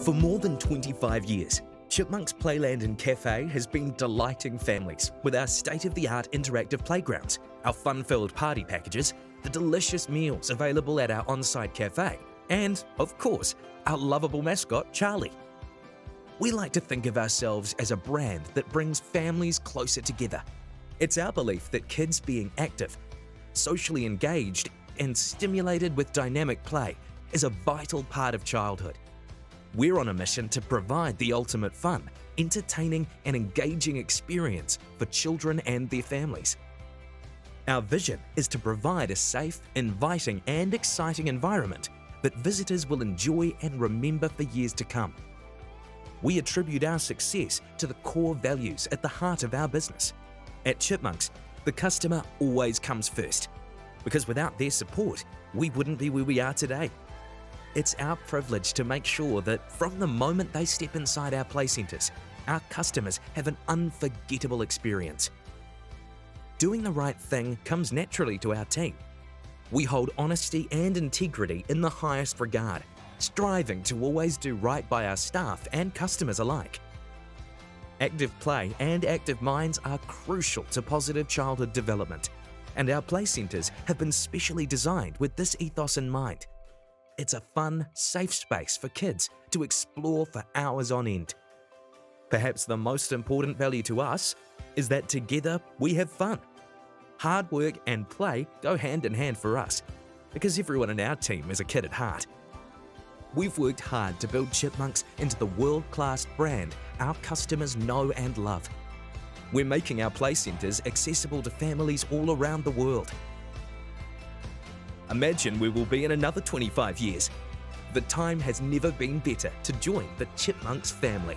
For more than 25 years, Chipmunks Playland and Cafe has been delighting families with our state of the art interactive playgrounds, our fun filled party packages, the delicious meals available at our on site cafe, and, of course, our lovable mascot, Charlie. We like to think of ourselves as a brand that brings families closer together. It's our belief that kids being active, socially engaged, and stimulated with dynamic play is a vital part of childhood. We're on a mission to provide the ultimate fun, entertaining, and engaging experience for children and their families. Our vision is to provide a safe, inviting, and exciting environment that visitors will enjoy and remember for years to come. We attribute our success to the core values at the heart of our business. At Chipmunks, the customer always comes first, because without their support, we wouldn't be where we are today. It's our privilege to make sure that from the moment they step inside our play centres, our customers have an unforgettable experience. Doing the right thing comes naturally to our team. We hold honesty and integrity in the highest regard, striving to always do right by our staff and customers alike. Active play and active minds are crucial to positive childhood development, and our play centres have been specially designed with this ethos in mind. It's a fun, safe space for kids to explore for hours on end. Perhaps the most important value to us is that together we have fun. Hard work and play go hand in hand for us, because everyone in our team is a kid at heart. We've worked hard to build Chipmunks into the world class brand our customers know and love. We're making our play centres accessible to families all around the world. Imagine where we'll be in another 25 years. The time has never been better to join the Chipmunks family.